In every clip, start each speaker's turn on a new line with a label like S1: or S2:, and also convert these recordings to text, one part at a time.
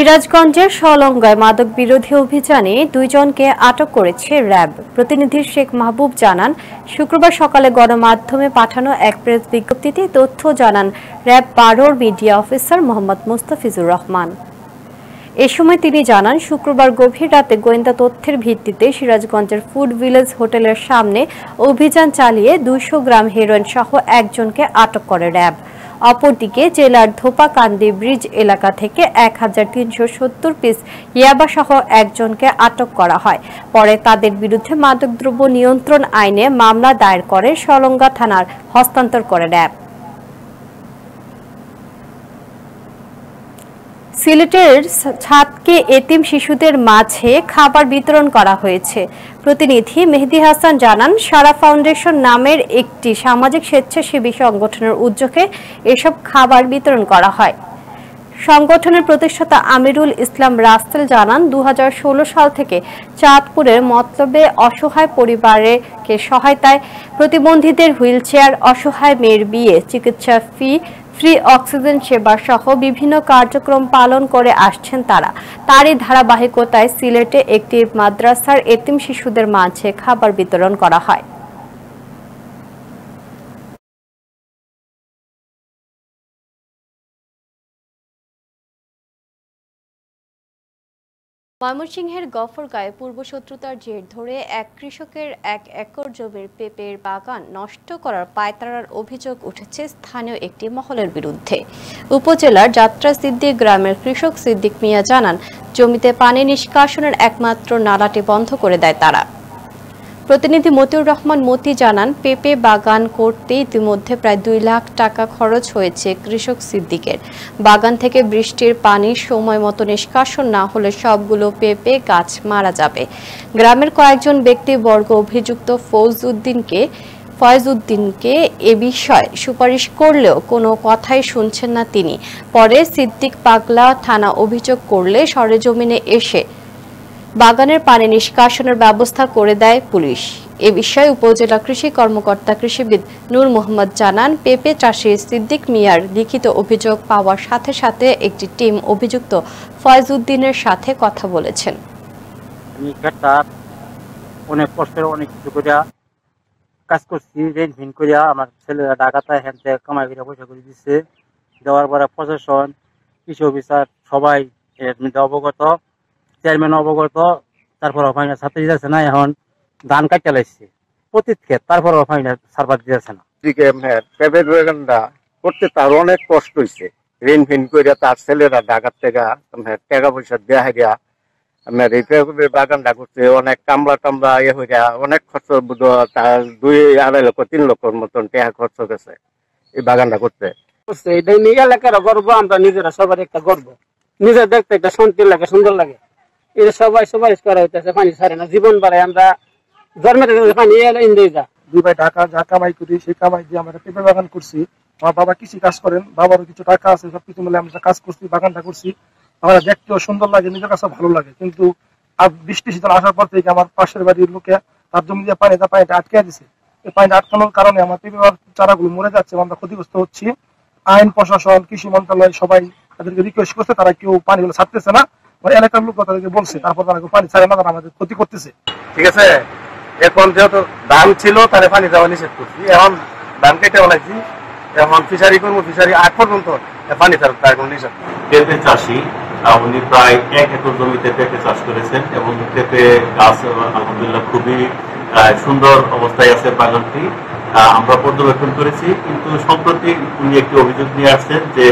S1: সিরাজগঞ্জের সলঙ্গায় মাদক বিরোধী অভিযানে দুইজনকে আটক করেছে র্যাব। প্রতিনিধি শেখ মাহবুব জানান, শুক্রবার সকালে গণমাধ্যমে পাঠানো এক প্রেস বিজ্ঞপ্তিতে তথ্য জানান র্যাব বারোর মিডিয়া অফিসার মোহাম্মদ মুস্তাফিজুর রহমান। এ সময় তিনি জানান, শুক্রবার গভীর রাতে গোয়েন্দা তথ্যের ভিত্তিতে সিরাজগঞ্জের ফুড ভিলেজ হোটেলের সামনে অভিযান চালিয়ে দুইশো গ্রাম হেরোইন সহ একজনকে আটক করে র্যাব। অপরদিকে জেলার ধোপাকান্দি ব্রিজ এলাকা থেকে এক হাজার তিনশো সত্তর পিস ইয়াবাসহ একজনকে আটক করা হয়। পরে তাদের বিরুদ্ধে মাদকদ্রব্য নিয়ন্ত্রণ আইনে মামলা দায়ের করে সলঙ্গা থানার হস্তান্তর করে র্যাব সিলেটের ছাদকে এতিম শিশুদের মাঝে খাবার বিতরণ করা হয়েছে। প্রতিনিধি মেহেদি হাসান জানান, সারা ফাউন্ডেশন নামের একটি সামাজিক স্বেচ্ছাসেবী সংগঠনের উদ্যোগে এসব খাবার বিতরণ করা হয়। সংগঠনের প্রতিষ্ঠাতা আমিরুল ইসলাম রাস্তেল জানান দু হাজার ষোলো সাল থেকে চাঁদপুরের মতলবে অসহায় পরিবারকে সহায়তায় প্রতিবন্ধীদের হুইলচেয়ার, অসহায় মেয়ের বিয়ে, চিকিৎসা ফি ফ্রি অক্সিজেন সেবা সহ বিভিন্ন কার্যক্রম পালন করে আসছেন তারা। তারই ধারাবাহিকতায় সিলেটে একটি মাদ্রাসার এতিম শিশুদের মাঝে খাবার বিতরণ করা হয়। ময়মনসিংহের গফরগাঁয়ে পূর্বশত্রুতার জের ধরে এক কৃষকের এক একর জমির পেঁপের বাগান নষ্ট করার পায়তারার অভিযোগ উঠেছে স্থানীয় একটি মহলের বিরুদ্ধে। উপজেলার যাত্রা সিদ্দিক গ্রামের কৃষক সিদ্দিক মিয়া জানান, জমিতে পানি নিষ্কাশনের একমাত্র নালাটি বন্ধ করে দেয় তারা। প্রতিনিধি মতিউর রহমান মতি জানান, পেঁপে বাগান করতে ইতিমধ্যে প্রায় দুই লাখ টাকা খরচ হয়েছে কৃষক সিদ্দিকের। বাগান থেকে বৃষ্টির পানি সময় মতো নিষ্কাশন না হলে সবগুলো পেঁপে গাছ মারা যাবে। গ্রামের কয়েকজন ব্যক্তিবর্গ অভিযুক্ত ফৌজউদ্দিনকে ফয়েজউদ্দিনকে এ বিষয়ে সুপারিশ করলেও কোনো কথাই শুনছেন না তিনি। পরে সিদ্দিক পাগলা থানা অভিযোগ করলে সরেজমিনে এসে বাগানের পানি নিষ্কাশনের ব্যবস্থা করে দেয় পুলিশ। এ বিষয়ে উপজেলা কৃষি কর্মকর্তা কৃষিবিদ নূর মোহাম্মদ জানান, পেঁপে চাষি সিদ্দিক মিয়ার লিখিত অভিযোগ পাওয়ার সাথে সাথে একটি টিম অভিযুক্ত ফয়জউদ্দিনের সাথে কথা বলেছেন।
S2: অনেক কষ্টের অনেক কিছু করিয়া কাজ করছি রেন্ট ভিন করিয়া আমার ছেলেরা ঢাকাতে হ্যান কামাই করে পয়সা করে দিচ্ছে দেওয়ার পরে প্রশাসন, কৃষি অফিসার সবাই অবগত। চেয়ারম্যান অবগত তারপর ফাইনাল ছাত্রী যাচ্ছে না এখন ধান কাটতে লাগছে। প্রতি ক্ষেত তারপর ফাইনাল সার্ভার দিতেছে না।
S3: হ্যাঁ করতে তার অনেক কষ্ট হয়েছে ঋণ ফিন করে তার ছেলেরা ঢাকার থেকে হ্যাঁ, টাকা পয়সা দেয়া হইয়া আপনার এই বাগানটা করতে অনেক কামলা টামলা ইয়ে হইয়া অনেক খরচ তার দুই আড়াই লক্ষ তিন লক্ষর মতন টাকা খরচ গেছে এই বাগানটা করতে।
S4: এলাকার গর্ব আমরা নিজেরা সবার একটা গর্ব। নিজের দেখতে একটা শান্তি লাগে সুন্দর লাগে। এটা সবাই করা হইতেছে, পানি ছাড়ে না। জীবন আমরা জন্মের থেকে পানি যা।
S5: দুই ভাই ঢাকা, যা কামাই করি, সেই কামাই দিয়ে আমরা পেঁপে বাগান করছি। আমার বাবা কৃষি কাজ করেন, বাবারও কিছু টাকা আছে মিলে আমরা কাজ করছি, বাগানটা করছি। আমরা দেখতেও সুন্দর লাগে, নিজের কাছে ভালো লাগে। কিন্তু আর বৃষ্টি শীতল আসার পর থেকে আমার পাশের বাড়ির লোকে তার জমি দিয়ে পানি তার পানিটা আটকে দিছে। এই পানিটা আটকানোর কারণে আমার পেঁপে চারাগুলো মরে যাচ্ছে, আমরা ক্ষতিগ্রস্ত হচ্ছি। আইন, প্রশাসন, কৃষি মন্ত্রণালয় সবাই তাদেরকে রিকোয়েস্ট করছে, তারা কেউ পানিগুলো ছাড়তেছে না। মানে এলাকার লোক তাদেরকে বলছে, তারপর তারা পানি ছাড়ে না আমাদের ক্ষতি করতেছে।
S3: ঠিক আছে? এখন যেহেতু ধান ছিল, তাহলে পানি দেওয়া নিষেধ করছি। এখন ধান কেটে বলাইছি এখন ফিশারি করব, ফিশারি আট পর্যন্ত পানি ছাড়া তার কোনো নিষেধ
S6: পেঁপে চাষি উনি প্রায় এক একর জমিতে পেঁপে চাষ করেছেন এবং পেঁপে গাছ, আলহামদুলিল্লাহ, খুবই সুন্দর অবস্থায় আছে বাগানটি। আমরা পর্যবেক্ষণ করেছি, কিন্তু সম্প্রতি উনি একটি অভিযোগ নিয়ে আসছেন যে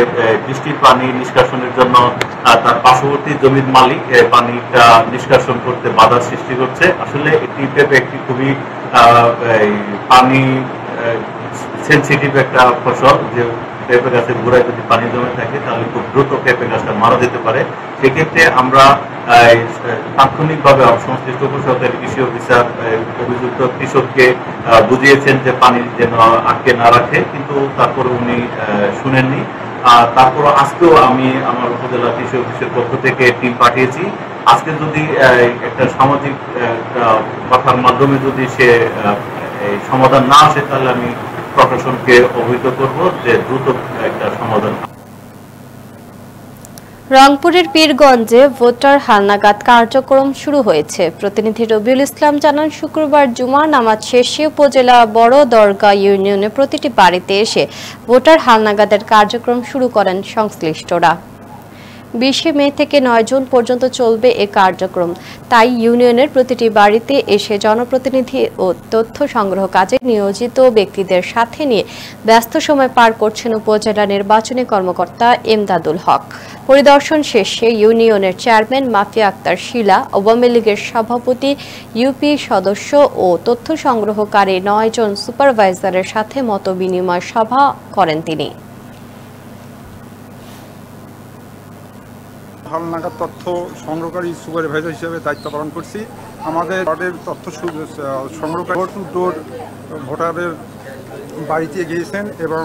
S6: বৃষ্টির পানি নিষ্কাশনের জন্য তার পার্শ্ববর্তী জমির মালিক পানিটা নিষ্কাশন করতে বাধার সৃষ্টি করছে। আসলে এটি একটি খুবই পানি সেন্সিটিভ একটা ফসল, যে পেঁপে গাছের গোড়ায় যদি পানি জমে থাকে, তাহলে খুব দ্রুত পেঁপে গাছটা মারা যেতে পারে। সেক্ষেত্রে আমরা তাৎক্ষণিকভাবে সংশ্লিষ্ট উপসরকারি কৃষি অফিসার অভিযুক্ত কৃষককে বুঝিয়েছেন যে পানি যেন আটকে না রাখে, কিন্তু তারপরে উনি শুনেননি। আর তারপর আজকেও আমি আমার উপজেলা কৃষি অফিসের পক্ষ থেকে টিম পাঠিয়েছি। আজকে যদি একটা সামাজিক কথার মাধ্যমে যদি সে সমাধান না আসে, তাহলে আমি প্রশাসনকে অবহিত করব যে দ্রুত একটা সমাধান
S1: রংপুরের পীরগঞ্জে ভোটার হালনাগাদ কার্যক্রম শুরু হয়েছে। প্রতিনিধি রবিউল ইসলাম জানান, শুক্রবার জুমার নামাজ শেষে উপজেলা বড় দরগা ইউনিয়নে প্রতিটি বাড়িতে এসে ভোটার হালনাগাদের কার্যক্রম শুরু করেন সংশ্লিষ্টরা। বিশে মে থেকে নয় জুন পর্যন্ত চলবে এ কার্যক্রম। তাই ইউনিয়নের প্রতিটি বাড়িতে এসে জনপ্রতিনিধি ও তথ্য সংগ্রহ কাজে নিয়োজিত ব্যক্তিদের সাথে নিয়ে ব্যস্ত সময় পার করছেন উপজেলা নির্বাচনী কর্মকর্তা এমদাদুল হক। পরিদর্শন শেষে ইউনিয়নের চেয়ারম্যান মাফিয়া আক্তার শিলা, আওয়ামী লীগের সভাপতি, ইউপি সদস্য ও তথ্য সংগ্রহকারী নয় জন সুপারভাইজারের সাথে মত বিনিময় সভা করেন তিনি।
S7: হালনাগাদ তথ্য সংগ্রহকারী সুপারভাইজার হিসেবে দায়িত্ব পালন করছি। আমাদের ওয়ার্ডের তথ্য সংগ্রহকারী ডোর টু ডোর ভোটারের বাড়িতে গিয়েছেন এবং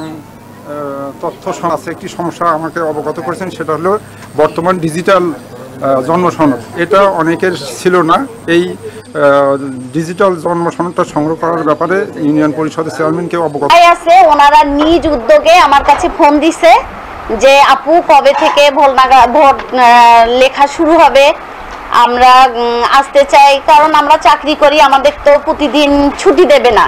S7: তথ্য আছে একটি সমস্যা আমাকে অবগত করেছেন সেটা হলো বর্তমান ডিজিটাল আহ, জন্ম সনদ এটা অনেকের ছিল না। এই ডিজিটাল জন্ম সনদটা সংগ্রহ করার ব্যাপারে ইউনিয়ন পরিষদের চেয়ারম্যানকে অবগত
S8: আছে ওনারা নিজ উদ্যোগে আমার কাছে ফোন দিছে। যে আপু কবে থেকে ভোট ভোট লেখা শুরু হবে, আমরা আসতে চাই, কারণ আমরা চাকরি করি, আমাদের তো প্রতিদিন ছুটি দেবে না।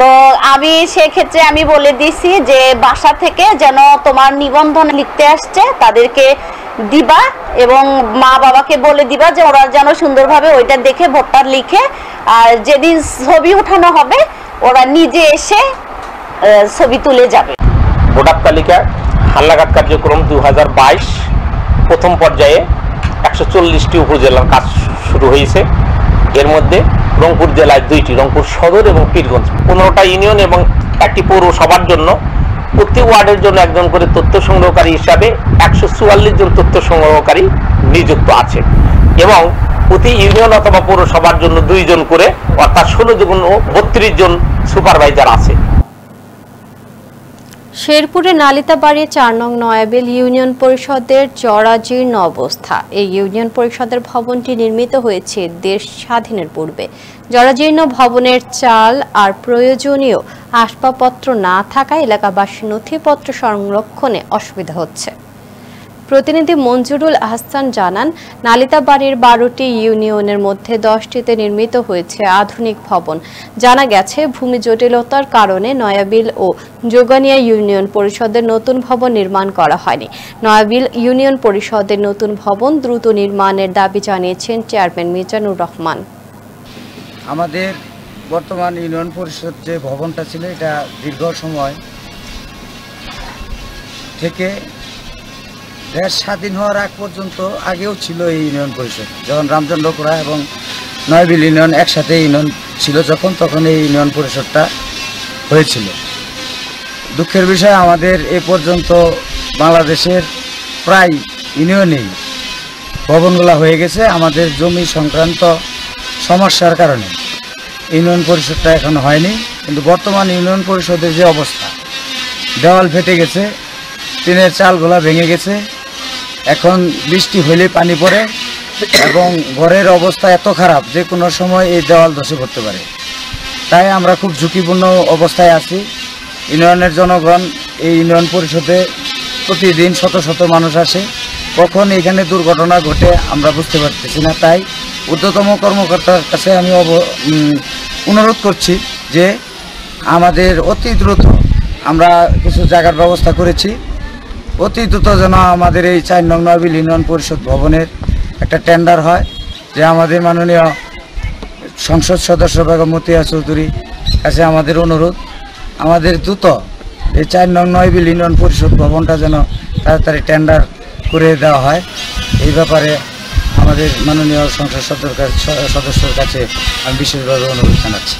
S8: তো আমি সেক্ষেত্রে আমি বলে দিছি যে, বাসা থেকে যেন তোমার নিবন্ধন লিখতে আসছে, তাদেরকে দিবা এবং মা বাবাকে বলে দিবা যে, ওরা যেন সুন্দরভাবে ওইটা দেখে, ভোটটা লিখে, আর যেদিন ছবি ওঠানো হবে, ওরা নিজে এসে ছবি তুলে যাবে।
S9: ভোটার তালিকা হালনাগাদ কার্যক্রম দু হাজার বাইশ প্রথম পর্যায়ে একশো চল্লিশটি উপজেলার কাজ শুরু হয়েছে। এর মধ্যে রংপুর জেলায় দুইটি, রংপুর সদর এবং পীরগঞ্জ। পনেরোটা ইউনিয়ন এবং একটি পৌরসভার জন্য প্রতি ওয়ার্ডের জন্য একজন করে তথ্য সংগ্রহকারী হিসাবে একশো চুয়াল্লিশ জন তথ্য সংগ্রহকারী নিযুক্ত আছে এবং প্রতি ইউনিয়ন অথবা পৌরসভার জন্য দুইজন করে, অর্থাৎ ষোলো জন বত্রিশ জন সুপারভাইজার আছে।
S1: শেরপুরে নালিতাবাড়ি চার নং নয়াবিল ইউনিয়ন পরিষদের জরাজীর্ণ অবস্থা। এই ইউনিয়ন পরিষদের ভবনটি নির্মিত হয়েছে দেশ স্বাধীনের পূর্বে। জরাজীর্ণ ভবনের চাল আর প্রয়োজনীয় আসবাবপত্র না থাকায় এলাকাবাসী নথিপত্র সংরক্ষণে অসুবিধা হচ্ছে। প্রতিনিধি মঞ্জুরুল আহসান জানান, নালিতাবাড়ির বারোটি ইউনিয়নের মধ্যে দশটিতে নির্মিত হয়েছে আধুনিক ভবন। জানা গেছে, ভূমি জটিলতার কারণে নয়াবিল ও যোগানিয়া ইউনিয়ন পরিষদের নতুন ভবন নির্মাণ করা হয়নি। নয়াবিল ইউনিয়ন পরিষদের নতুন ভবন দ্রুত নির্মাণের দাবি জানিয়েছেন চেয়ারম্যান মিজানুর রহমান।
S10: আমাদের বর্তমান ইউনিয়ন পরিষদ যে ভবনটা ছিল, এটা দীর্ঘ সময় থেকে দেশ স্বাধীন হওয়ার আগ পর্যন্ত আগেও ছিল এই ইউনিয়ন পরিষদ। যখন রামচন্দ্র রামচন্দ্রপুরা এবং নয়বিল ইউনিয়ন একসাথে ইউনিয়ন ছিল, যখন তখন এই ইউনিয়ন পরিষদটা হয়েছিল। দুঃখের বিষয়, আমাদের এ পর্যন্ত বাংলাদেশের প্রায় ইউনিয়নেই ভবনগুলা হয়ে গেছে। আমাদের জমি সংক্রান্ত সমস্যার কারণে ইউনিয়ন পরিষদটা এখন হয়নি। কিন্তু বর্তমান ইউনিয়ন পরিষদের যে অবস্থা, দেওয়াল ফেটে গেছে, টিনের চালগুলা ভেঙে গেছে। এখন বৃষ্টি হলে পানি পড়ে এবং ঘরের অবস্থা এত খারাপ যে কোনো সময় এই দেওয়াল ধসে পড়তে পারে। তাই আমরা খুব ঝুঁকিপূর্ণ অবস্থায় আছি। ইউনিয়নের জনগণ, এই ইউনিয়ন পরিষদে প্রতিদিন শত শত মানুষ আসে। কখন এখানে দুর্ঘটনা ঘটে আমরা বুঝতে পারতেছি না। তাই ঊর্ধ্বতম কর্মকর্তার কাছে আমি অনুরোধ করছি যে আমাদের অতি দ্রুত আমরা কিছু জায়গার ব্যবস্থা করেছি। অতি দ্রুত যেন আমাদের এই চার নং নয়বিল ইউনিয়ন পরিষদ ভবনের একটা টেন্ডার হয়, যে আমাদের মাননীয় সংসদ সদস্য বেগম মতিয়া চৌধুরী কাছে আমাদের অনুরোধ, আমাদের দ্রুত এই চার নং নয়বিল ইউনিয়ন পরিষদ ভবনটা যেন তাড়াতাড়ি টেন্ডার করে দেওয়া হয়। এই ব্যাপারে আমাদের মাননীয় সংসদ সদস্যের কাছে আমি বিশেষভাবে অনুরোধ জানাচ্ছি।